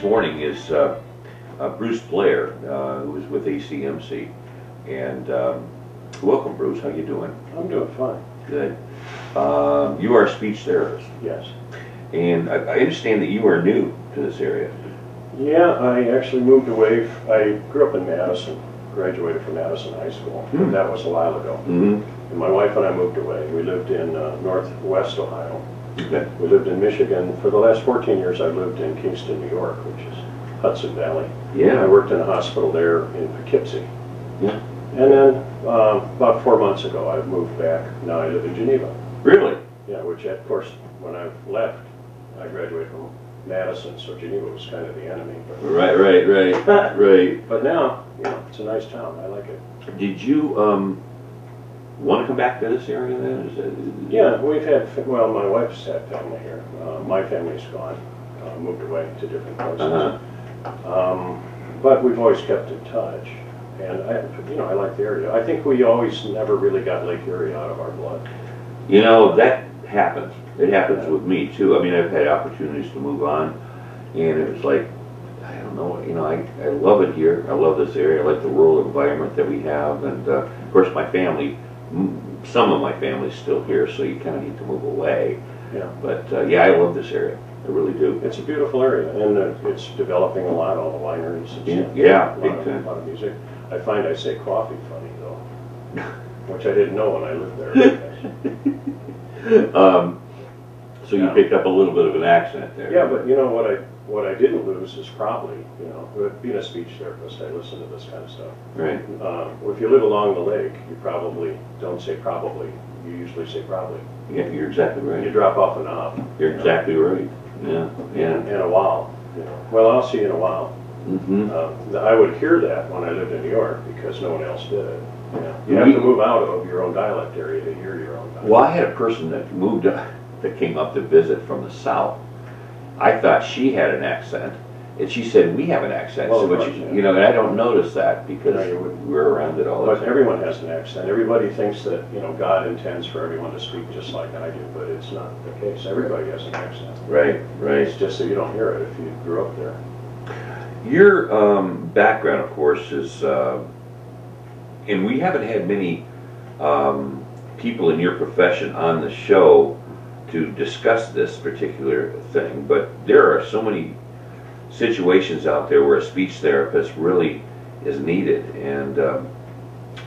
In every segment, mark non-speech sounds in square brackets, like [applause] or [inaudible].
this morning is uh, uh, Bruce Blair, uh, who is with ACMC. And um, welcome, Bruce. How you doing? I'm doing fine, Good. Um, you are a speech therapist, yes. and I, I understand that you are new to this area. Yeah, I actually moved away, f- I grew up in Madison, graduated from Madison High School. Hmm. That was a while ago. Mm-hmm. And my wife and I moved away. We lived in uh, northwest Ohio. Okay. We lived in Michigan. For the last 14 years, I lived in Kingston, New York, which is Hudson Valley. Yeah. I worked in a hospital there in Poughkeepsie. Yeah. And then, um, about four months ago, I moved back. Now I live in Geneva. Really? Yeah, which of course, when I left, I graduated from Madison, so Geneva was kind of the enemy. But, Right, right, right, [laughs] right. but now, you know, it's a nice town. I like it. Did you um, want to come back to this area then? Is that, Yeah, we've had, well, my wife's had family here. Uh, my family's gone, uh, moved away to different places. Uh-huh. Um, but we've always kept in touch. And I, you know, I like the area. I think we always never really got Lake Erie out of our blood. You know, that happens. It happens with me too. I mean, I've had opportunities to move on, and it was like, I don't know, you know, I, I love it here. I love this area. I like the rural environment that we have, and uh, of course, my family, some of my family's still here, so you kind of need to move away. Yeah. But uh, yeah, I love this area. I really do. It's a beautiful area, and uh, it's developing a lot, all the wineries and Yeah, stuff. yeah, A lot of, time. lot of music. I find I say coffee funny though, [laughs] which I didn't know when I lived there. [laughs] Um, so you Yeah. picked up a little bit of an accent there. Yeah, but you know what I, what I didn't lose is probably, you know, being a speech therapist, I listen to this kind of stuff. Right. Uh, if you live along the lake, you probably don't say probably, you usually say probably. Yeah, you're exactly right. You drop off an op. You're exactly right. Yeah, yeah. In, in a while, you know, well, I'll see you in a while. Mm-hmm. Uh, I would hear that when I lived in New York because no one else did it. You know, You have to move out of your own dialect area to hear your own dialect. Well, I had a person that moved, uh, that came up to visit from the south. I thought she had an accent, and she said, we have an accent, Well, so of course, yeah. you know, and I don't notice that because No, you wouldn't. we're around it all the But time. everyone has an accent. Everybody thinks that, you know, God intends for everyone to speak just like I do, but it's not the case. Everybody has an accent. Right, right. It's just that you don't hear it if you grew up there. Your um, background, of course, is, uh, and we haven't had many um, people in your profession on the show to discuss this particular thing, but there are so many situations out there where a speech therapist really is needed. And um,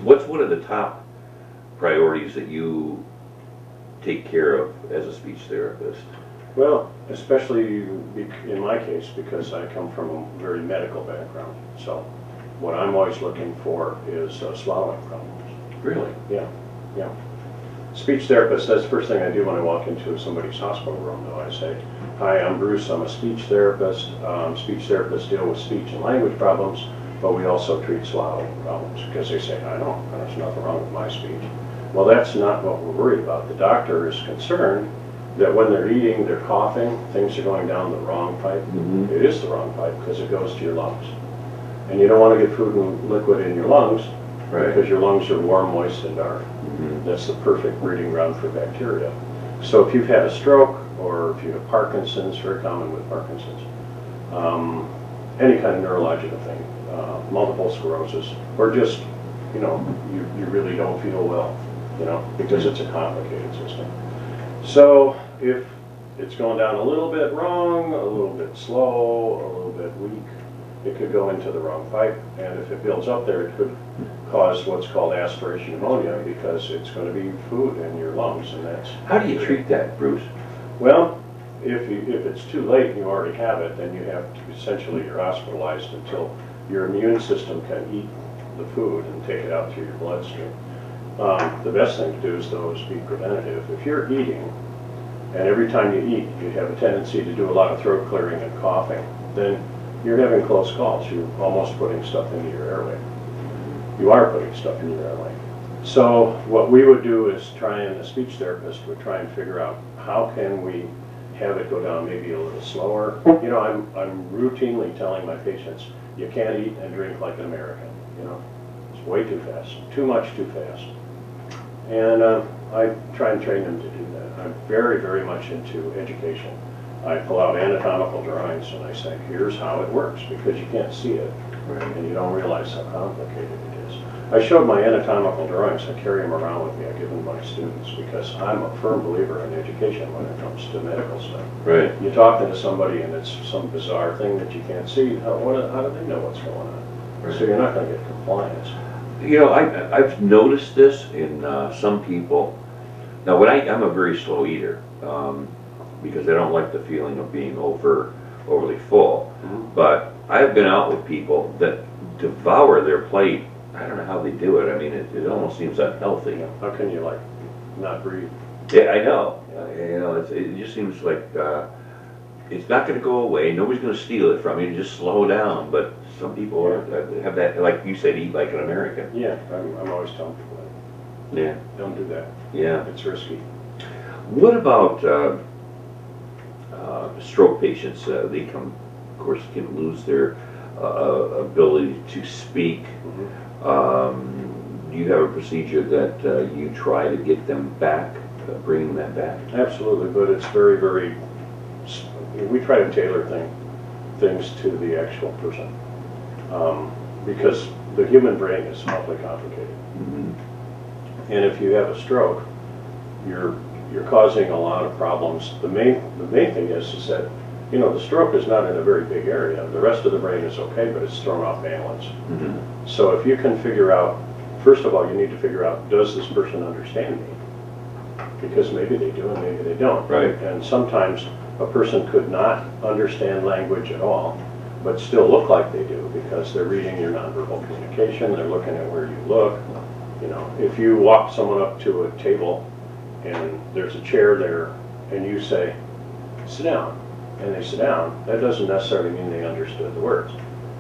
what's one of the top priorities that you take care of as a speech therapist? Well, especially in my case, because I come from a very medical background. So what I'm always looking for is uh, swallowing problems. Really? Yeah, yeah. Speech therapist, that's the first thing I do when I walk into somebody's hospital room, though. I say, hi, I'm Bruce, I'm a speech therapist. Um, speech therapists deal with speech and language problems, but we also treat swallowing problems, because they say, I don't, there's nothing wrong with my speech. Well, that's not what we're worried about. The doctor is concerned that when they're eating, they're coughing, things are going down the wrong pipe. Mhm. It is the wrong pipe, because it goes to your lungs. And you don't want to get food and liquid in your lungs, Right. because your lungs are warm, moist, and dark. Mhm. That's the perfect breeding ground for bacteria. So if you've had a stroke, or if you have Parkinson's, very common with Parkinson's, um, any kind of neurological thing, uh, multiple sclerosis, or just, you know, you, you really don't feel well, you know, because it's a complicated system. So if it's going down a little bit wrong, a little bit slow, a little bit weak, it could go into the wrong pipe, and if it builds up there, it could cause what's called aspiration pneumonia because it's going to be food in your lungs, and that's. How do you treat that, Bruce? Well, if you, if it's too late and you already have it, then you have to, essentially, you're hospitalized until your immune system can eat the food and take it out through your bloodstream. Um, the best thing to do is though is be preventative. If you're eating, and every time you eat, you have a tendency to do a lot of throat clearing and coughing, then you're having close calls. You're almost putting stuff into your airway. You are putting stuff in your airway. So what we would do is try and, a speech therapist would try and figure out how can we have it go down maybe a little slower. You know, I'm, I'm routinely telling my patients, you can't eat and drink like an American, you know? It's way too fast, too much too fast. And uh, I try and train them to do that. I'm very, very much into education. I pull out anatomical drawings and I say, here's how it works, because you can't see it Right. and you don't realize how complicated it is. I showed my anatomical drawings, I carry them around with me, I give them to my students, because I'm a firm believer in education when it comes to medical stuff. Right. You're talking to somebody and it's some bizarre thing that you can't see, how, what, how do they know what's going on? Right. So you're not gonna get compliance. You know, I, I've noticed this in uh, some people. Now, when I, I'm a very slow eater, um, because I don't like the feeling of being over, overly full. Mhm. But I've been out with people that devour their plate. I don't know how they do it. I mean, it, it almost seems unhealthy. How can you like not breathe? Yeah, I know. Uh, You know, it's, it just seems like uh, it's not going to go away. Nobody's going to steal it from you. Just slow down. But some people are, uh, have that, like you said, eat like an American. Yeah, I'm, I'm always telling people that, Yeah, don't do that, yeah. it's risky. What about uh, uh, stroke patients? Uh, they come, of course, can lose their uh, ability to speak. Mhm. Um, do you have a procedure that uh, you try to get them back, uh, bringing them back? Absolutely, but it's very, very, we try to tailor thing, things to the actual person. Um, Because the human brain is awfully complicated. Mhm. And if you have a stroke, you're, you're causing a lot of problems. The main, the main thing is, is that, you know, the stroke is not in a very big area. The rest of the brain is okay, but it's thrown off balance. Mhm. So if you can figure out, first of all, you need to figure out, does this person understand me? Because maybe they do and maybe they don't. Right. And sometimes a person could not understand language at all, but still look like they do because they're reading your nonverbal communication, they're looking at where you look. You know, if you walk someone up to a table and there's a chair there and you say, sit down, and they sit down, that doesn't necessarily mean they understood the words.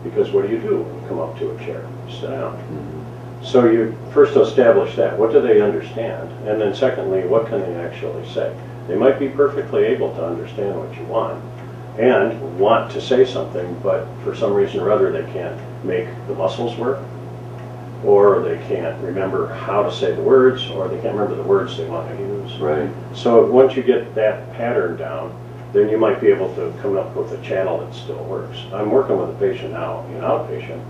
Because what do you do when you come up to a chair? You sit down. Mhm. So you first establish that. What do they understand? And then secondly, what can they actually say? They might be perfectly able to understand what you want and want to say something, but for some reason or other, they can't make the muscles work, or they can't remember how to say the words, or they can't remember the words they want to use. Right. So once you get that pattern down, then you might be able to come up with a channel that still works. I'm working with a patient now, an outpatient,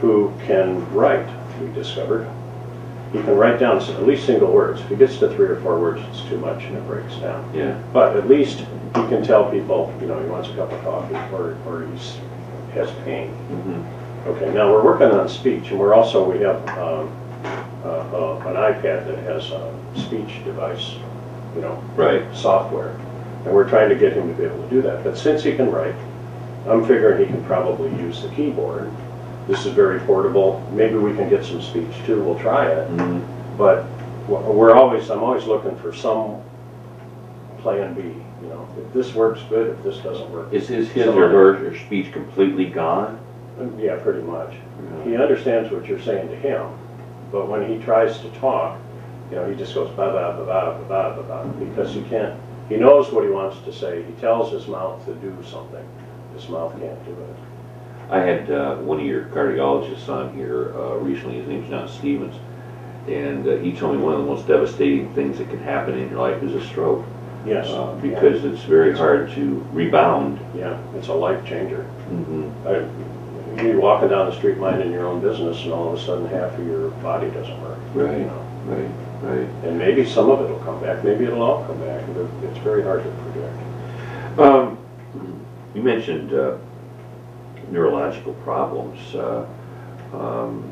who can write, we discovered. He can write down at least single words. If he gets to three or four words, it's too much and it breaks down. Yeah. But at least he can tell people, you know, he wants a cup of coffee or, or he's, has pain. Mhm. Okay, now we're working on speech, and we're also, we have um, uh, uh, an iPad that has a speech device, you know, Right. software, and we're trying to get him to be able to do that. But since he can write, I'm figuring he can probably use the keyboard. This is very portable. Maybe we can get some speech too. We'll try it. Mm -hmm. But we're always, I'm always looking for some plan B. You know, if this works good, if this doesn't work. Is, his or her speech completely gone? Um, yeah, pretty much. Mm -hmm. He understands what you're saying to him, but when he tries to talk, you know, he just goes ba ba ba ba ba ba ba because you can't he knows what he wants to say. He tells his mouth to do something. His mouth can't do it. I had uh, one of your cardiologists on here uh, recently. His name's John Stevens, and uh, he told me one of the most devastating things that can happen in your life is a stroke, Yes. uh, because it's very hard to rebound. yeah, it's a life changer. hmm I, you're walking down the street minding your own business, and all of a sudden half of your body doesn't work. Right. You know? Right. Right. And maybe some of it will come back. Maybe it'll all come back. But it's very hard to predict. Um, you mentioned uh, neurological problems, uh, um,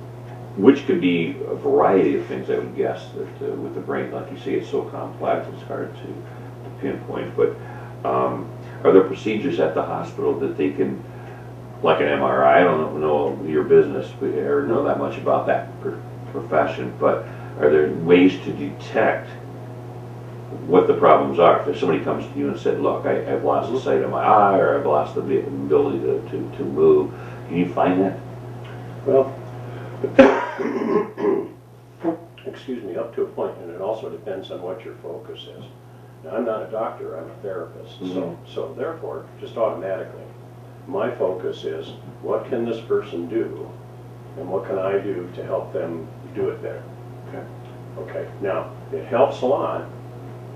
which could be a variety of things. I would guess that uh, with the brain, like you say, it's so complex, it's hard to, to pinpoint. But um, are there procedures at the hospital that they can, like an MRI? I don't know your business or know that much about that profession, but are there ways to detect what the problems are. If somebody comes to you and said, look, I, I've lost the sight of my eye, or I've lost the ability to, to, to move, can you find that? Well, [coughs] excuse me, up to a point, and it also depends on what your focus is. Now, I'm not a doctor, I'm a therapist, so, Mhm. so therefore, just automatically, my focus is, what can this person do, and what can I do to help them do it better? Okay. Now, it helps a lot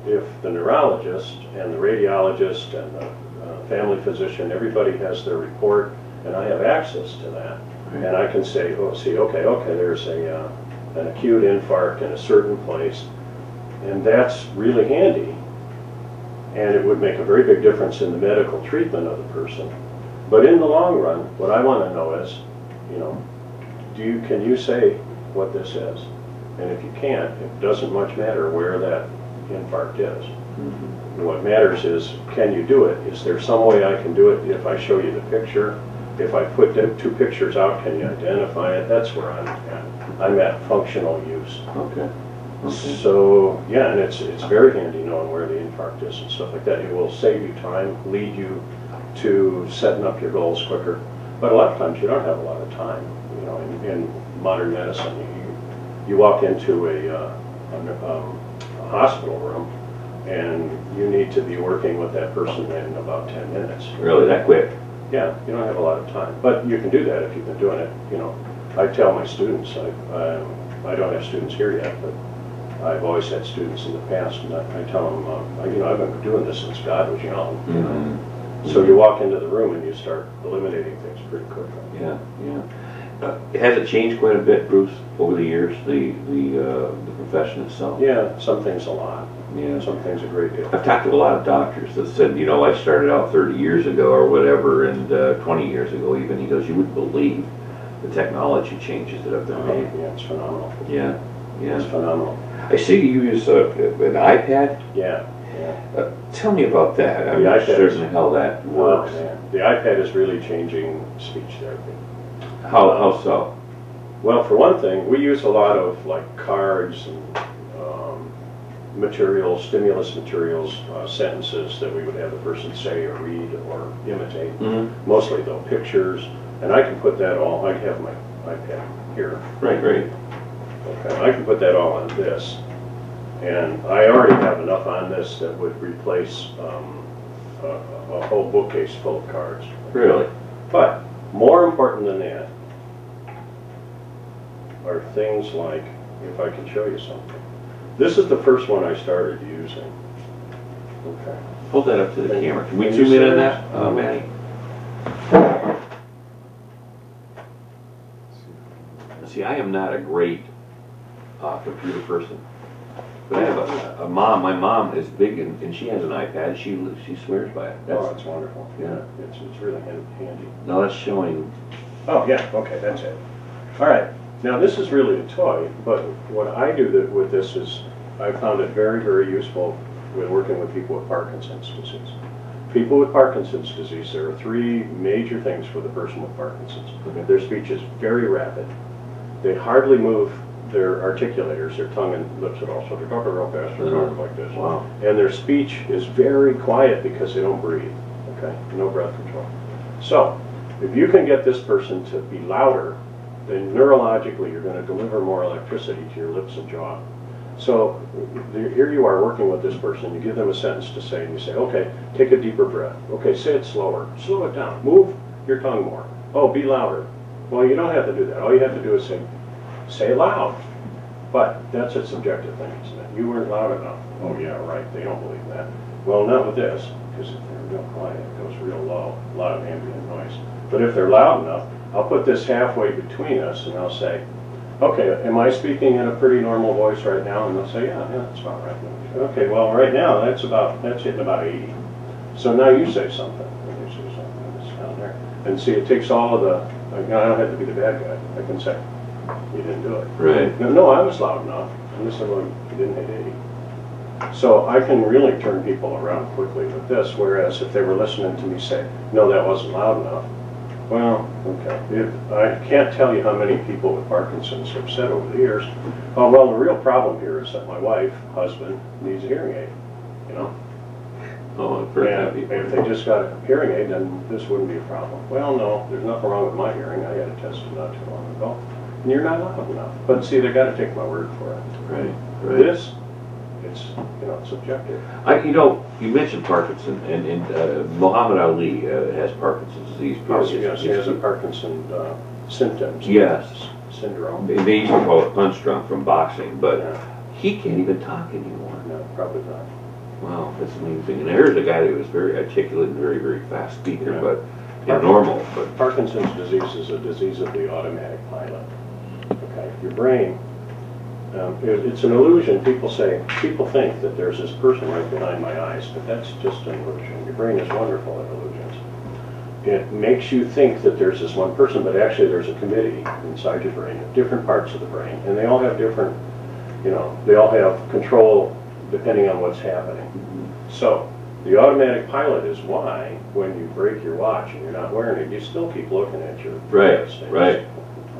if the neurologist and the radiologist and the uh, family physician, everybody has their report, and I have access to that. And I can say, oh, see, okay, okay, there's a, uh, an acute infarct in a certain place, and that's really handy. And it would make a very big difference in the medical treatment of the person. But in the long run, what I want to know is, you know, do you, can you say what this is? And if you can't, it doesn't much matter where that infarct is. Mm-hmm. What matters is, can you do it? Is there some way I can do it if I show you the picture? If I put the two pictures out, can you identify it? That's where I'm at. I'm at functional use. Okay. Okay. So, yeah, and it's, it's very handy knowing where the infarct is and stuff like that. It will save you time, lead you to setting up your goals quicker. But a lot of times you don't have a lot of time, you know, in, in modern medicine. You, walk into a, uh, a, um, a hospital room and you need to be working with that person in about ten minutes. Really, that quick? Yeah, you don't have a lot of time, but you can do that if you've been doing it, you know. I tell my students, I, um, I don't have students here yet, but I've always had students in the past, and I I tell them, uh, you know, I've been doing this since God was young, you know. Mhm. So you walk into the room and you start eliminating things pretty quickly. Yeah, yeah. Uh, Has it changed quite a bit, Bruce, over the years, the, the, uh, the profession itself? Yeah, some things a lot, Yeah. some things a great deal. I've talked to a lot of doctors that said, you know, I started out 30 years ago or whatever, and uh, 20 years ago even. He goes, you wouldn't believe the technology changes that have been made. Yeah, it's phenomenal. Yeah, yeah, It's phenomenal. I see you use uh, an iPad. Yeah, yeah. Uh, tell me about that. I'm The not iPad certain is- how that Oh, works. man. The iPad is really changing speech therapy. How, how so? Well, for one thing, we use a lot of like cards and um, materials, stimulus materials, uh, sentences that we would have the person say or read or imitate. Mm-hmm. Mostly though pictures, and I can put that all. I have my iPad here. Right, right. Okay, I can put that all on this, and I already have enough on this that would replace um, a, a whole bookcase full of cards. Really? But more important than that are things like, if I can show you something. This is the first one I started using. Okay. Hold that up to the Can- camera. Can we zoom in on that, uh, Manny? See, I am not a great uh, computer person. But I have a, a mom, my mom is big and, and she has an iPad, she, she swears by it. Oh, That's, it's wonderful. Yeah. It's, it's really handy. now that's showing, Oh, yeah, okay, that's it. All right, now this is really a toy, but what I do that- with this is, I found it very, very useful when working with people with Parkinson's disease. People with Parkinson's disease, there are three major things for the person with Parkinson's. Their speech is very rapid. They hardly move their articulators, their tongue and lips at all, so they're talking real fast, they're talking like this. wow. And their speech is very quiet because they don't breathe, okay? No breath control. So, if you can get this person to be louder, then neurologically, you're gonna deliver more electricity to your lips and jaw. So, here you are working with this person, you give them a sentence to say, and you say, okay, take a deeper breath. Okay, say it slower, slow it down, move your tongue more. Oh, be louder. Well, you don't have to do that, all you have to do is say, say loud. But that's a subjective thing, isn't it? You weren't loud enough. Oh, yeah, right, they don't believe that. Well, not with this, because if they're real quiet, it goes real low, a lot of ambient noise. But if they're loud enough, I'll put this halfway between us and I'll say, okay, am I speaking in a pretty normal voice right now? And they'll say, yeah, yeah, that's about right. Okay, well, right now, that's about, that's hitting about 80. So now you say something. And you say something that's down there. And see, it takes all of the, I don't have to be the bad guy. I can say, you didn't do it. Right. No, no, I was loud enough. And said, well, you didn't hit 80. So I can really turn people around quickly with this, whereas if they were listening to me say, no, that wasn't loud enough, well, okay. If, I can't tell you how many people with Parkinson's have said over the years, oh, well, the real problem here is that my wife, husband, needs a hearing aid, you know? oh, I've heard that And before. if they just got a hearing aid, then this wouldn't be a problem. Well, no, there's nothing wrong with my hearing. I had it tested not too long ago. And you're not loud enough. But see, they gotta take my word for it. Right, right. This, it's, you know, subjective. I, you know, you mentioned Parkinson, and, and uh, Muhammad Ali uh, has Parkinson's disease. Yes, yes, he has a Parkinson uh, symptoms. Yes. Syndrome. They used to call it punch drunk from boxing, but Yeah, he can't even talk anymore. no, probably not. Wow, that's amazing. And there's a guy that was very articulate and very, very fast speaker, Yeah. but, and normal, but, Parkinson's disease is a disease of the automatic pilot. Okay, your brain, um, it- it's an illusion. People say, people think that there's this person right behind my eyes, but that's just an illusion. Your brain is wonderful at illusions. It makes you think that there's this one person, but actually there's a committee inside your brain, of different parts of the brain, and they all have different, you know, they all have control depending on what's happening. So, the automatic pilot is why, when you break your watch and you're not wearing it, you still keep looking at your Right, right.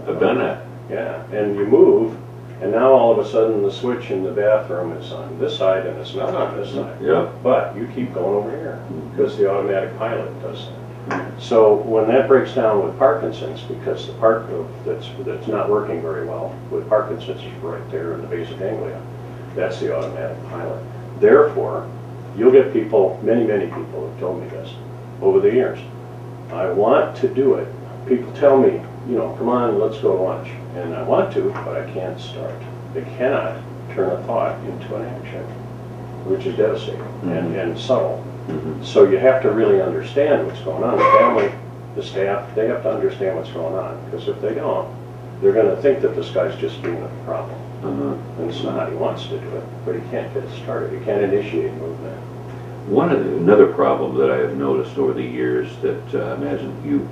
I've done that. Yeah, and you move, and now all of a sudden the switch in the bathroom is on this side and it's not on this side. Yeah. But you keep going over here, mm-hmm. because the automatic pilot does that. So when that breaks down with Parkinson's, because the part of, that's, that's not working very well with Parkinson's is right there in the basal ganglia, that's the automatic pilot. Therefore, you'll get people, many, many people have told me this over the years. I want to do it. People tell me, you know, come on, let's go to lunch. And I want to, but I can't start. They cannot turn a thought into an action, which is devastating and, and subtle. Mhm. So you have to really understand what's going on. The family, the staff, they have to understand what's going on. Because if they don't, they're gonna think that this guy's just being a problem. Uh-huh. And it's not, he wants to do it, but he can't get it started. He can't initiate movement. One of the, another problem that I have noticed over the years that uh, I imagine you,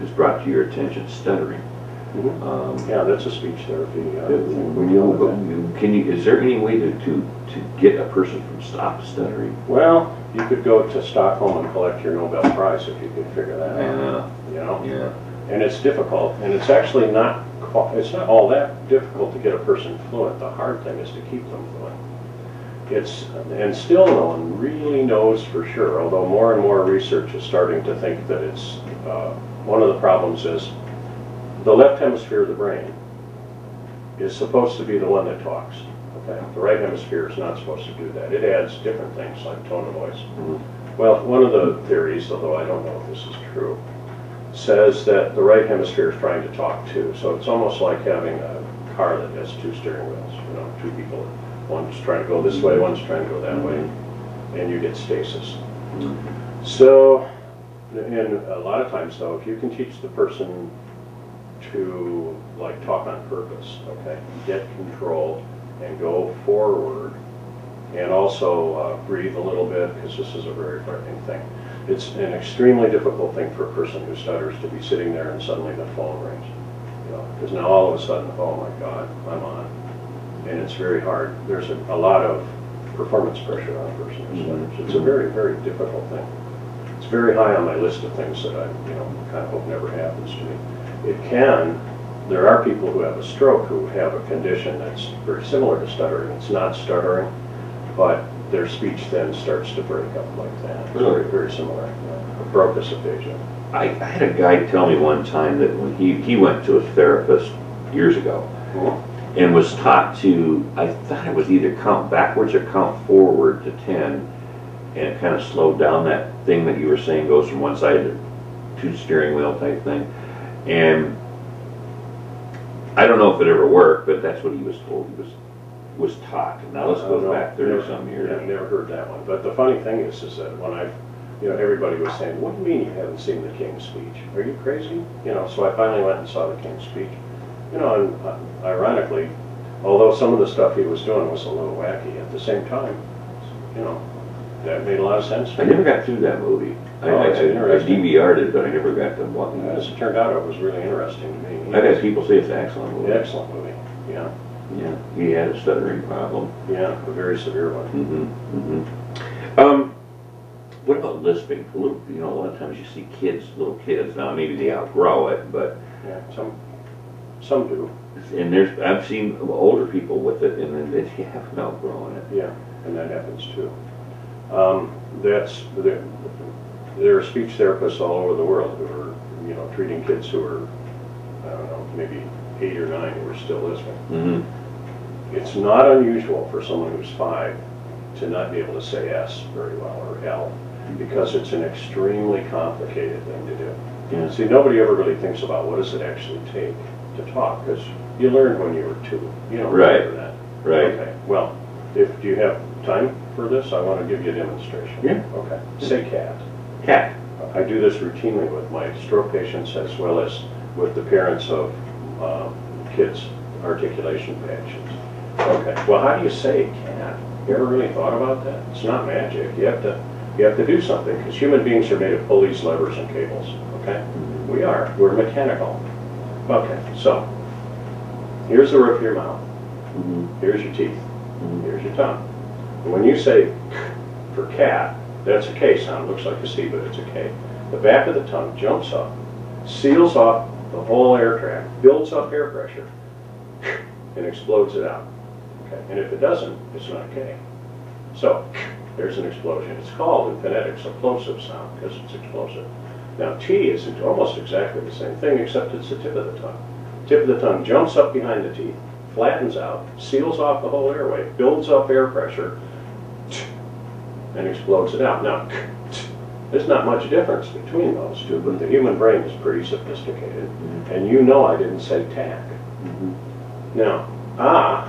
has brought to your attention, stuttering. Um, Yeah, that's a speech therapy. uh, thing. When you, you- can you, is there any way to, to, to get a person from stop stuttering? Well, you could go to Stockholm and collect your Nobel Prize if you could figure that out, Yeah, you know? yeah. And it's difficult, and it's actually not, qua- it's not all that difficult to get a person fluent. The hard thing is to keep them fluent. It's, and still no one really knows for sure, although more and more research is starting to think that it's, uh, one of the problems is the left hemisphere of the brain is supposed to be the one that talks, okay? The right hemisphere is not supposed to do that. It adds different things like tone of voice. Mhm. Well, one of the theories, although I don't know if this is true, says that the right hemisphere is trying to talk too. So it's almost like having a car that has two steering wheels, you know, two people. One's trying to go this way, one's trying to go that way, and you get stasis. So, and a lot of times though, if you can teach the person to like talk on purpose, okay, get control and go forward and also uh, breathe a little bit because this is a very frightening thing. It's an extremely difficult thing for a person who stutters to be sitting there and suddenly the phone rings. You know, because now all of a sudden, oh my God, I'm on. And it's very hard. There's a, a lot of performance pressure on a person who stutters. It's a very, very difficult thing. It's very high on my list of things that I, you know, kind of hope never happens to me. It can, there are people who have a stroke who have a condition that's very similar to stuttering. It's not stuttering, but their speech then starts to break up like that. It's Really? very, very similar. Broca's aphasia. I, I had a guy tell me one time that when he, he went to a therapist years ago mm-hmm. and was taught to, I thought it was either count backwards or count forward to ten, and it kind of slowed down that thing that you were saying goes from one side to two steering wheel type thing. And I don't know if it ever worked, but that's what he was told, he was, was taught. Now this goes know. back thirty Never- some Yeah, years. I've never heard that one. But the funny thing is, is that when I, you know, everybody was saying, what do you mean you haven't seen the King's speech? Are you crazy? You know, so I finally went and saw the King's speech. You know, and uh, ironically, although some of the stuff he was doing was a little wacky, at the same time, you know, that made a lot of sense I never got through that movie. I, Oh, I, it's I interesting. DVR'd it, but I never got to watch As it. it turned out, it was really interesting to me. I've had people say it's an excellent movie. Excellent movie, yeah, Yeah, he had a stuttering problem. yeah, a very severe one. Mm-hmm, mm-hmm. Um, what about lisping? A little, you know, a lot of times you see kids, little kids, now maybe they outgrow it, but, Yeah, some, some do, and there's, I've seen older people with it and then they [laughs] haven't outgrown it. yeah, and that happens too. Um, That's, there there are speech therapists all over the world who are, you know, treating kids who are, I don't know, maybe eight or nine who are still lisping. Mm-hmm, It's not unusual for someone who's five to not be able to say S very well, or L, because it's an extremely complicated thing to do. yeah, See, nobody ever really thinks about what does it actually take to talk, because you learned when you were two. You don't Right. remember that. right. Okay, well, if do you have time for this? I want to give you a demonstration. Yeah. Okay. Say cat. Cat. I do this routinely with my stroke patients as well as with the parents of uh, kids' articulation patients. Okay, well, how do you say cat? You ever really thought about that? It's not magic. You have to, you have to do something because human beings are made of pulleys, levers, and cables. Okay, we are. We're mechanical. Okay, so here's the roof of your mouth. Mhm. Here's your teeth. Mhm. Here's your tongue. And when you say [laughs] for cat, that's a K sound. Looks like a C, but it's a K. The back of the tongue jumps up, seals off the whole air tract, builds up air pressure, [laughs] and explodes it out. Okay. And if it doesn't, it's not a K. So there's an explosion. It's called in phonetics a plosive sound because it's explosive. Now T is almost exactly the same thing except it's the tip of the tongue. Tip of the tongue jumps up behind the teeth, flattens out, seals off the whole airway, builds up air pressure, and explodes it out. Now, there's not much difference between those two, but the human brain is pretty sophisticated, and you know I didn't say tack. Mhm. Now, ah,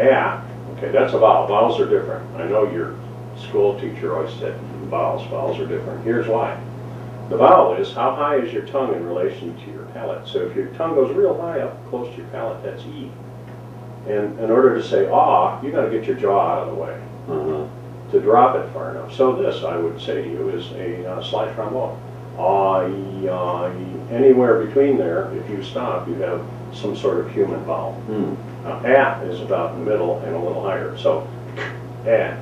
ah, okay, that's a vowel. Vowels are different. I know your school teacher always said vowels. Vowels are different. Here's why. The vowel is how high is your tongue in relation to your palate. So if your tongue goes real high up close to your palate, that's E. And in order to say ah, you got to get your jaw out of the way Uh-huh. To drop it far enough. So this, I would say to you, is a uh, slide trombone. Ah. Anywhere between there, if you stop, you have some sort of human vowel. Hmm. Now, ah is about in the middle and a little higher. So, ah,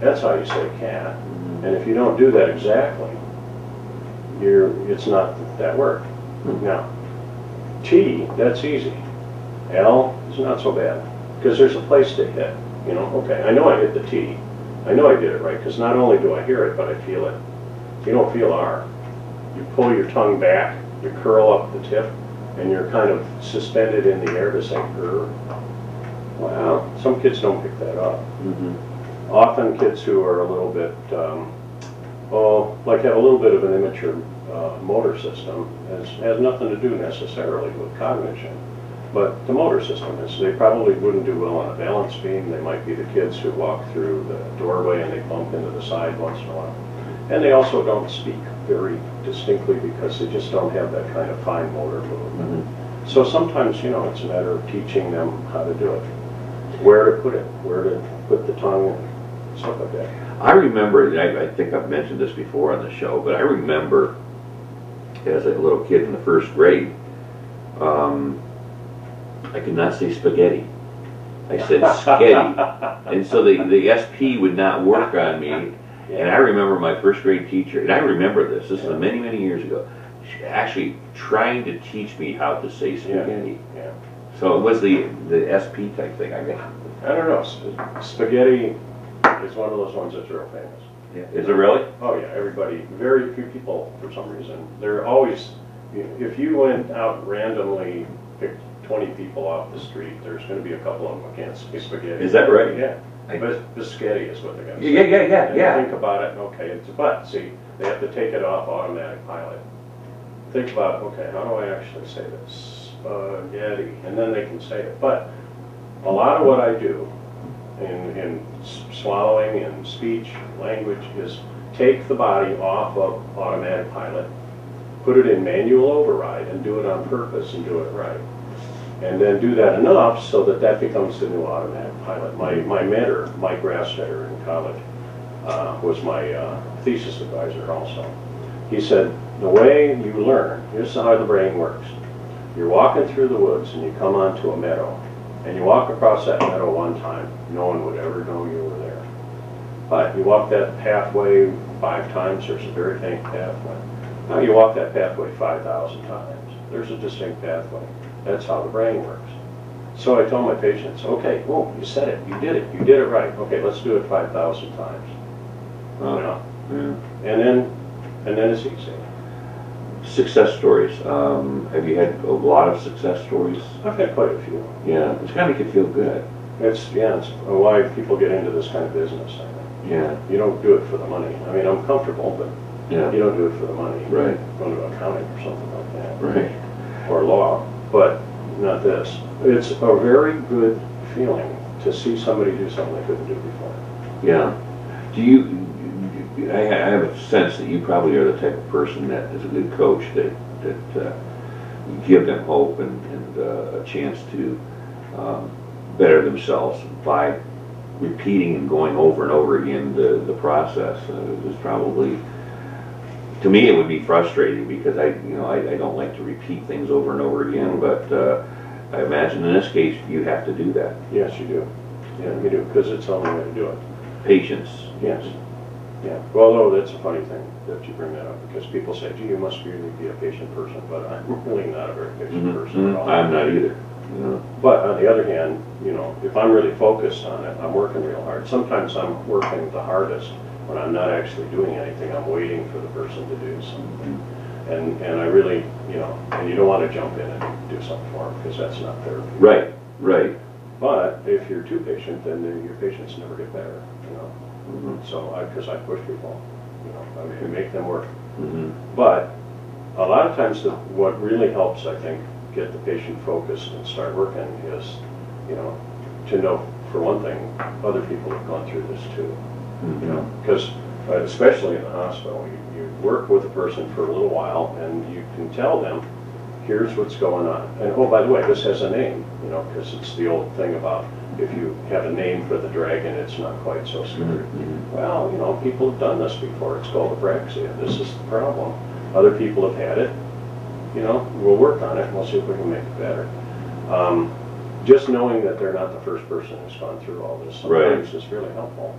that's how you say cat. Mhm. And if you don't do that exactly, you're, it's not that word. Hmm. Now, T, that's easy. L is not so bad, because there's a place to hit, you know, okay, I know I hit the T. I know I did it right, because not only do I hear it, but I feel it. You don't feel R. You pull your tongue back, you curl up the tip, and you're kind of suspended in the air to say R. Wow. some kids don't pick that up Mhm. often kids who are a little bit, um, oh, like have a little bit of an immature uh, motor system has, has nothing to do necessarily with cognition. But the motor system is, they probably wouldn't do well on a balance beam. They might be the kids who walk through the doorway and they bump into the side once in a while. And they also don't speak very distinctly because they just don't have that kind of fine motor movement. Mhm. So sometimes, you know, it's a matter of teaching them how to do it, where to put it, where to put the tongue, and stuff like that. I remember, I, I think I've mentioned this before on the show, but I remember as a little kid in the first grade, um, I could not say spaghetti. I said sketty. And so the, the SP would not work on me. And I remember my first grade teacher, and I remember this, this is many, many years ago, actually trying to teach me how to say spaghetti. Yeah. So it was the, the SP type thing, I guess. I don't know, spaghetti is one of those ones that's real famous. Yeah. Is it really? Oh yeah, everybody, very few people, for some reason, they're always, if you went out randomly, picked twenty people off the street, there's gonna be a couple of them say spaghetti. Is that right? Yeah, I- Bis- biscotti is what they're gonna say. Yeah, yeah, yeah, And yeah. think about it, okay, it's, a but, see, they have to take it off automatic pilot. Think about, okay, how do I actually say this? Spaghetti, and then they can say it. But a lot of what I do in, in s- swallowing and speech, language, is take the body off of automatic pilot, put it in manual override, and do it on purpose and do it right. And then do that enough so that that becomes the new automatic pilot. My, my mentor, Mike Rastetter in college, uh, was my uh, thesis advisor also. He said, the way you learn, here's how the brain works. You're walking through the woods and you come onto a meadow, and you walk across that meadow one time, no one would ever know you were there. But you walk that pathway five times, there's a very faint pathway. Now you walk that pathway 5,000 times, there's a distinct pathway. That's how the brain works. So I tell my patients, okay, whoa, you said it, you did it, you did it right. Okay, let's do it 5,000 times. You know? Yeah. And then, and then it's easy. Success stories. Um, have you had a lot of success stories? I've had quite a few. Yeah, it's gotta make you feel good. It's, yeah, it's why people get into this kind of business, I think. Yeah, You don't do it for the money. I mean, I'm comfortable, but yeah, you don't do it for the money. Right. Go to accounting or something like that, right. or law, but not this. It's a very good feeling to see somebody do something they couldn't do before. Yeah. Do you, I have a sense that you probably are the type of person that is a good coach, that, that uh, give them hope and, and uh, a chance to um, better themselves by repeating and going over and over again the, the process. Uh, It's probably, to me, it would be frustrating because I, you know, I, I don't like to repeat things over and over again, but uh, I imagine in this case, you have to do that. Yes, you do. Yeah, you do, because it's the only way to do it. Patience. Yes. Yeah, well, no, that's a funny thing that you bring that up, because people say, gee, you must really be a patient person, but I'm [laughs] really not a very patient Mhm, person at all. I'm not either. know. But on the other hand, you know, if I'm really focused on it, I'm working real hard. Sometimes I'm working the hardest when I'm not actually doing anything. I'm waiting for the person to do something. And, and I really, you know, and you don't want to jump in and do something for them, because that's not therapy. Right, right. But if you're too patient, then your patients never get better, you know. Mhm, So I, because I push people, you know, I mean, make them work. mhm. But a lot of times, the, what really helps, I think, get the patient focused and start working is, you know, to know, for one thing, other people have gone through this too. You know, because especially in the hospital, you, you work with a person for a little while and you can tell them, here's what's going on. And oh, by the way, this has a name, you know, because it's the old thing about if you have a name for the dragon, it's not quite so scary. Mhm. Well, you know, people have done this before. It's called apraxia. This is the problem. Other people have had it. You know, we'll work on it and we'll see if we can make it better. Um, just knowing that they're not the first person who's gone through all this Right. sometimes is really helpful.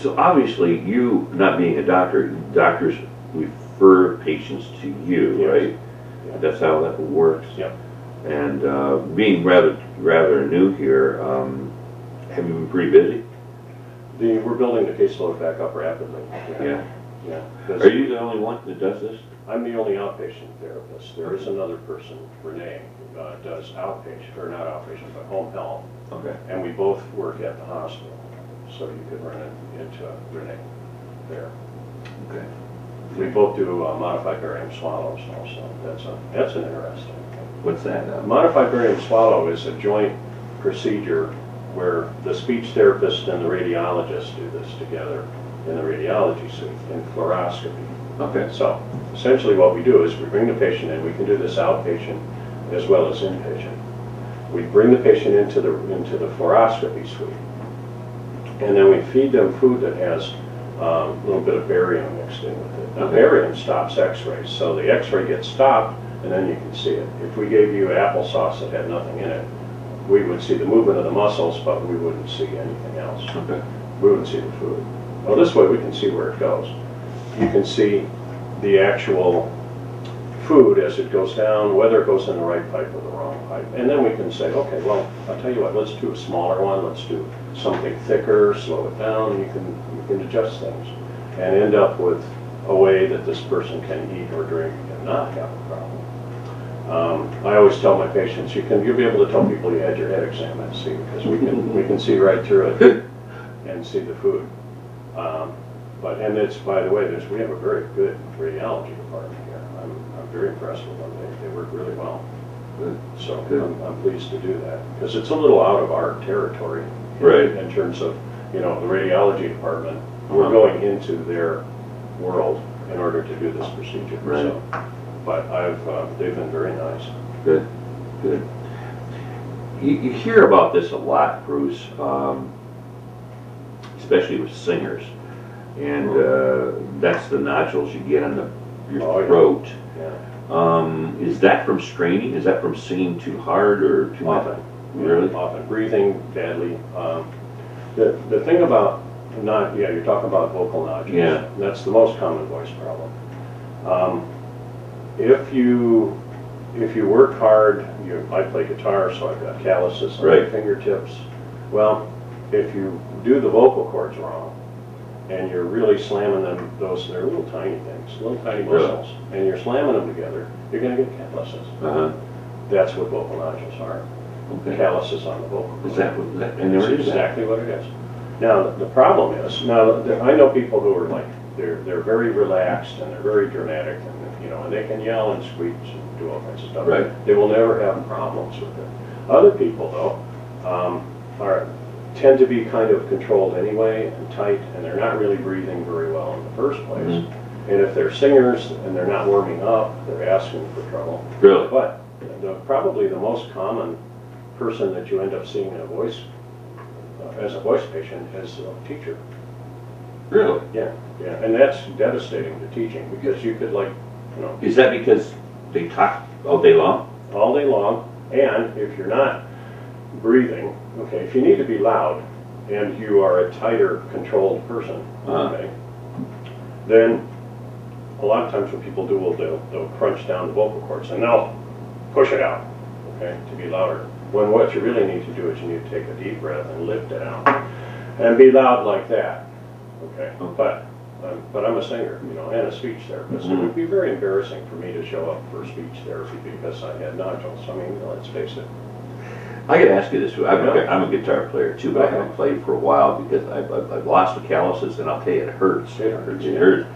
So obviously, you, not being a doctor, doctors refer patients to you, Yes. right? Yeah. That's how that works. Yep. And uh, being rather, rather new here, um, have you been pretty busy? The, we're building the caseload back up rapidly. Yeah. Yeah. 'cause Are you the only one that does this? I'm the only outpatient therapist. There is another person, Renee, uh, does outpatient, or not outpatient, but home health. Okay. And we both work at the hospital, so you could run it into Renee there. Okay. We both do uh, modified barium swallows also. That's a, that's an interesting. What's that now? modified barium swallow is a joint procedure where the speech therapist and the radiologist do this together in the radiology suite in fluoroscopy. Okay. So essentially what we do is we bring the patient in, we can do this outpatient as well as inpatient. We bring the patient into the, into the fluoroscopy suite. And then we feed them food that has um, a little bit of barium mixed in with it. Now barium stops x-rays, so the x-ray gets stopped and then you can see it. If we gave you applesauce that had nothing in it, we would see the movement of the muscles, but we wouldn't see anything else Okay. we wouldn't see the food. Well, this way we can see where it goes. You can see the actual food as it goes down, whether it goes in the right pipe or the wrong pipe. And then we can say, okay, well, I'll tell you what, let's do a smaller one, let's do something thicker, slow it down, you can, you can adjust things. And end up with a way that this person can eat or drink and not have a problem. Um, I always tell my patients, you can, you'll be able to tell people you had your head examined, see, because we can, we can see right through it [laughs] and see the food. Um, But, and it's, by the way, there's, we have a very good radiology department here. I'm, I'm very impressed with them. They, they work really well. Good. So. I'm, I'm pleased to do that, because it's a little out of our territory. in- Right. In terms of, you know, the radiology department, we're Uh-huh. going into their world in order to do this procedure. Right. So, But I've, uh, they've been very nice. Good, good. You, you hear about this a lot, Bruce, um, especially with singers. And, uh, that's the nodules you get on the, Oh, your yeah. throat. Yeah. Um, is that from straining? Is that from singing too hard or too? Often. Really? Often, breathing badly. Um, The, the thing about not, yeah, you're talking about vocal nodules. Yeah. That's the most common voice problem. Um, If you, if you work hard, you, I play guitar, so I've got calluses on my fingertips. Well, if you do the vocal cords wrong, and you're really slamming them, those, they're little tiny things, little tiny Really? muscles, and you're slamming them together, you're gonna get calluses. Uh-huh, That's what vocal nodules are okay. calluses on the vocal cord. Is that what, that- and That's there is that? exactly what it is. Now, the- problem is, now, I know people who are like, they're, they're very relaxed and they're very dramatic and, you know, and they can yell and screech and do all kinds of stuff. Right. They will never have problems with it. Other people, though, um, are, tend to be kind of controlled anyway and tight, and they're not really breathing very well in the first place. Mhm. And if they're singers and they're not warming up, they're asking for trouble. Really? But the, probably the most common person that you end up seeing in a voice, uh, as a voice patient is a teacher. Really? Yeah, yeah, and that's devastating to teaching because you could like, you know, Is that because they talk all day long? all day long, and if you're not breathing, okay, if you need to be loud and you are a tighter controlled person, Uh-huh. okay, then a lot of times what people do will do, they'll crunch down the vocal cords and they'll push it out, okay, to be louder. When what you really need to do is you need to take a deep breath and lift it out and be loud like that, okay? Okay. But, um, but I'm a singer, you know, and a speech therapist. It would be very embarrassing for me to show up for speech therapy because I had nodules. I mean, let's face it. I gotta ask you this, I'm a. I'm a guitar player too, but I haven't played for a while because I've, I've, I've lost the calluses and I'll tell you, it hurts. It hurts, It hurts.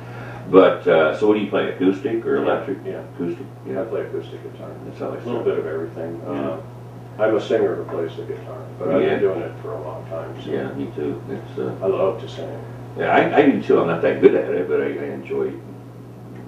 But, uh, so what do you play, acoustic or electric? yeah. Acoustic, Yeah, I play acoustic guitar. That's how I A little bit of everything. Yeah. Uh, I'm a singer who plays the guitar, but I've Yeah. been doing it for a long time. so Yeah, me too. It's, uh, I love to sing. yeah, I, I do too, I'm not that good at it, but I, I enjoy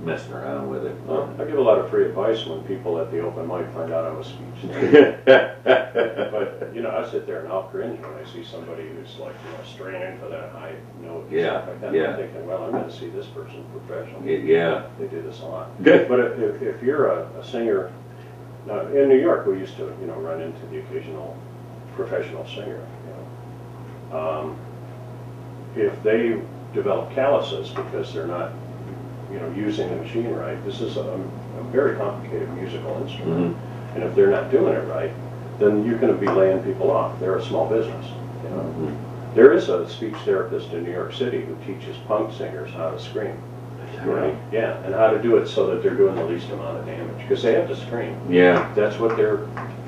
messing around with it. Well, I give a lot of free advice when people at the open mic find out I'm a speech. [laughs] But, you know, I sit there and I'll cringe when I see somebody who's like, you know, straining for that high note and Yeah, stuff like that. yeah. I'm thinking, well, I'm gonna see this person professionally. Yeah, They do this a lot. [laughs] Good. But if, if- you're a, a singer, uh, in New York, we used to, you know, run into the occasional professional singer, you know. Um, If they develop calluses because they're not, you know, using the machine right, this is a, a very complicated musical instrument. Mhm. And if they're not doing it right, then you're gonna be laying people off. They're a small business, you know. Mhm. There is a speech therapist in New York City who teaches punk singers how to scream. Right, yeah, and how to do it so that they're doing the least amount of damage, because they have to scream. Yeah, That's what their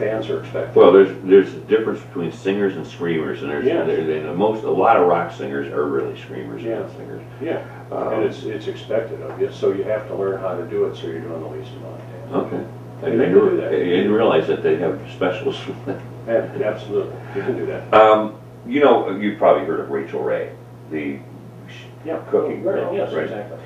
fans are expecting. well, there's, there's a difference between singers and screamers, and there's, Yeah. there- and most, a lot of rock singers are really screamers, Yeah. not singers. Yeah, Um, and it's, it's expected of you, so you have to learn how to do it so you're doing the least amount of damage. Okay. I And they can do that. Didn't realize that they have specials. [laughs] Yeah, Absolutely, you can do that. Um, you know, you've probably heard of Rachael Ray, the Yeah. cooking girl, Yes, right? exactly.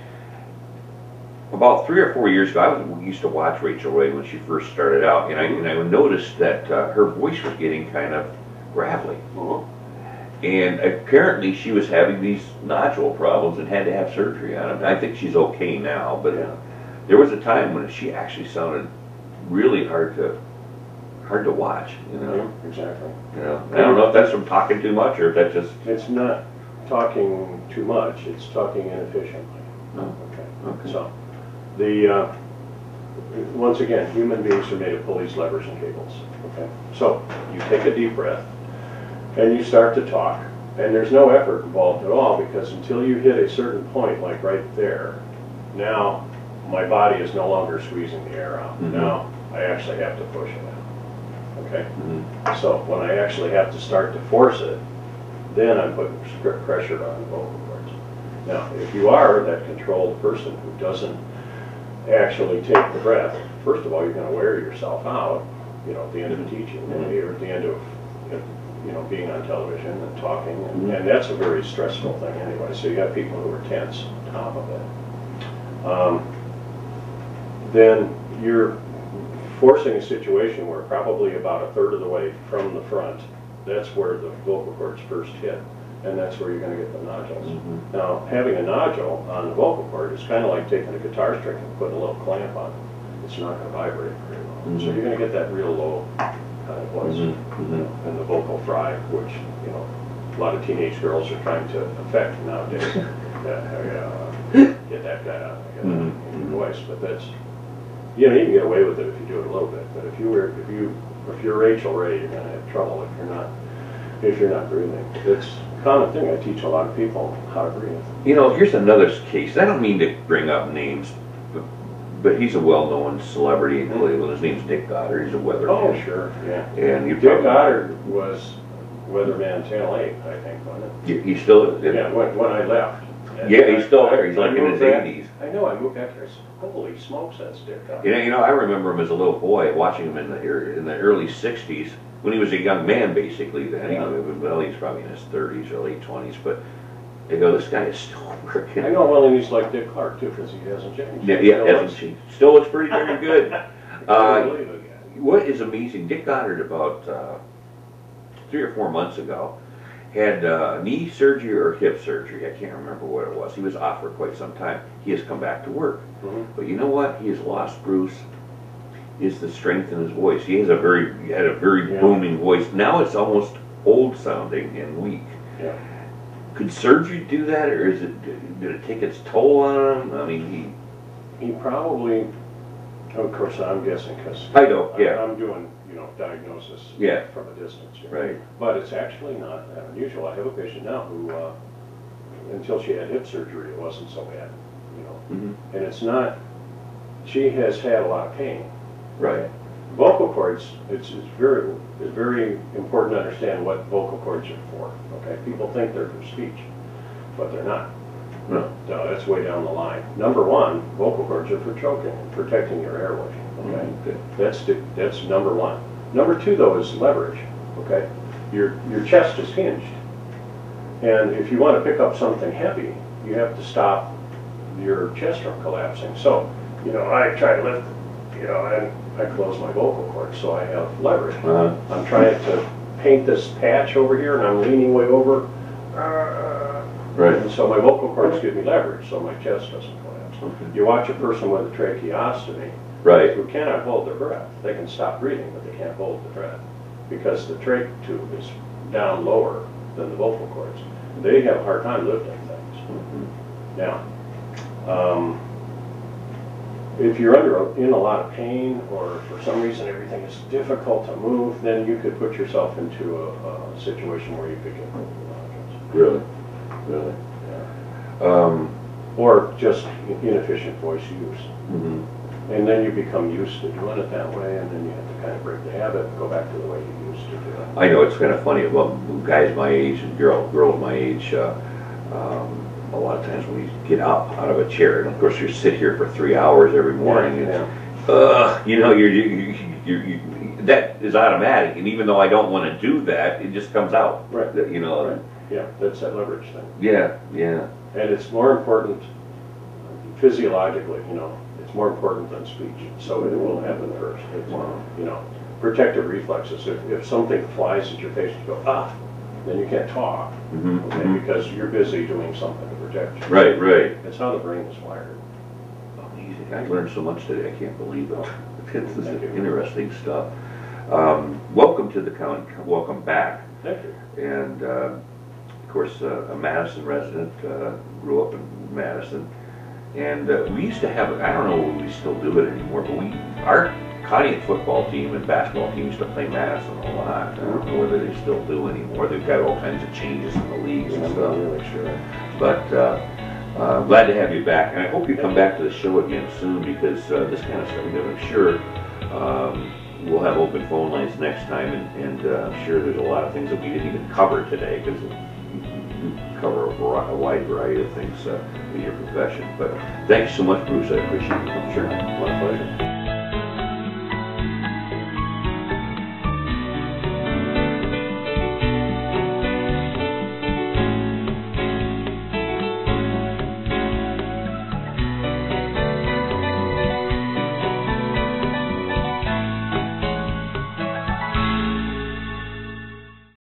About three or four years ago, I was, used to watch Rachael Ray when she first started out, and I, and I noticed that uh, her voice was getting kind of gravelly. Mhm. And apparently she was having these nodule problems and had to have surgery on them. I think she's okay now, but Yeah. there was a time when she actually sounded really hard to hard to watch. You know, Yeah, Exactly. you know. I don't know if that's from talking too much or if that's just. It's not talking too much, it's talking inefficiently. Oh, Okay. okay. So, the, uh, once again, human beings are made of pulleys, levers, and cables, okay? So, you take a deep breath, and you start to talk, and there's no effort involved at all, because until you hit a certain point, like right there, now, my body is no longer squeezing the air out. Mhm. Now, I actually have to push it out, okay? Mhm. So when I actually have to start to force it, then I'm putting pressure on the vocal cords. Now, if you are that controlled person who doesn't actually take the breath, first of all, you're gonna wear yourself out, you know, at the end of the teaching, Mhm. or at the end of, you know, being on television and talking, and- Mhm. and that's a very stressful thing anyway, so you have people who are tense on top of it. Um, Then you're forcing a situation where probably about a third of the way from the front, that's where the vocal cords first hit, and that's where you're gonna get the nodules. Mhm. Now, having a nodule on the vocal cord is kinda like taking a guitar string and putting a little clamp on it. It's not gonna vibrate very well. So Mhm. you're gonna get that real low kind of voice, Mhm, you mhm. and the vocal fry, which, you know, a lot of teenage girls are trying to affect nowadays. [laughs] Yeah, yeah, Get that guy out, get that Mhm, in your voice, but that's, you know, you can get away with it if you do it a little bit, but if you were, if you, if you're Rachael Ray, you're gonna have trouble if you're not, if you're not breathing. It's a common thing, I teach a lot of people how to breathe. You know, here's another case. I don't mean to bring up names, but, he's a well-known celebrity in mm-hmm. Cleveland. His name's Dick Goddard. He's a weatherman. Oh, sure, yeah. And you Dick probably- Goddard was Weatherman Tail Eight, I think, wasn't He, he still is. it? Yeah, when, when I left. And Yeah, he's still there. He's I like in moved his back- 80s. I know, I moved back I said, holy smokes, that's Dick Goddard. You know, you know, I remember him as a little boy, watching him in the ear- in the early '60s, when he was a young man, basically, then, Yeah. well, he's probably in his thirties or late twenties, but they go, this guy is still [laughs] working. I know, well, and he's like Dick Clark too, because he hasn't changed. Yeah, yeah, still hasn't looks- she? Still looks pretty darn good. [laughs] Uh, can't believe it, yeah. What is amazing, Dick Goddard about uh, three or four months ago had uh, knee surgery or hip surgery. I can't remember what it was. He was off for quite some time. He has come back to work. Mhm. But you know what? He has lost Bruce. Is the strength in his voice. He has a very he had a very Yeah. booming voice. Now it's almost old sounding and weak. Yeah. Could surgery do that, or is it did it take its toll on him? I mean, he he probably, of course, I'm guessing, because. I know. Yeah. I'm doing, you know, diagnosis. Yeah. From a distance. you know. Right. But it's actually not that unusual. I have a patient now who, uh, until she had hip surgery, it wasn't so bad, you know. hmm And it's not, she has had a lot of pain. Right. Vocal cords, it's, it's very, it's very important to understand what vocal cords are for, okay? People think they're for speech, but they're not. No. No, that's way down the line. Number one, vocal cords are for choking and protecting your airway, okay? Mm-hmm. Okay. That's, the- that's number one. Number two, though, is leverage, okay? Your, your chest is hinged. And if you want to pick up something heavy, you have to stop your chest from collapsing. So, you know, I try to lift, you know, and I close my vocal cords, so I have leverage. Uh, I'm trying to paint this patch over here, and I'm leaning way over. uh, right. And so my vocal cords give me leverage, so my chest doesn't collapse. Okay. You watch a person with a tracheostomy, Right. who cannot hold their breath. They can stop breathing, but they can't hold the breath because the trach tube is down lower than the vocal cords. They have a hard time lifting things. Mhm. Now, um, if you're under, in a lot of pain or for some reason everything is difficult to move, then you could put yourself into a, a situation where you could get Really. Really. Yeah. Um, Or just inefficient voice use. mhm. And then you become used to doing it that way, and then you have to kind of break the habit and go back to the way you used to do it. I know it's kind of funny about guys my age and girl, girls my age. Uh, um, a lot of times when you get up out of a chair, and of course you sit here for three hours every morning, and Yeah. uh, you know, you're, you, you, you, that is automatic. And even though I don't want to do that, it just comes out. Right. That, You know. Right. Yeah, that's that leverage thing. Yeah. Yeah. And it's more important physiologically, you know, it's more important than speech. So it will happen first. It's, Wow. you know, protective reflexes. If, if something flies at your face, you go, ah, then you can't talk, hmm okay, because you're busy doing something to protect you. Right. Right. That's how the brain is wired. Amazing. I learned so much today. I can't believe it. [laughs] This is Thank you. interesting stuff. Um, welcome to the county. Welcome back. Thank you. And uh, of course, uh, a Madison resident, uh, grew up in Madison. And uh, we used to have, I don't know if we still do it anymore, but we, our Conneaut football team and basketball team used to play Madison a lot. I don't know whether they still do anymore. They've got all kinds of changes in the leagues and I'm stuff. not really sure. But uh, uh, glad to have you back, and I hope you come back to the show again soon because uh, this kind of stuff, I'm sure um, we'll have open phone lines next time, and, and uh, I'm sure there's a lot of things that we didn't even cover today because you cover a, vari- a wide variety of things uh, in your profession. But thanks so much, Bruce. I appreciate it. Sure, my pleasure.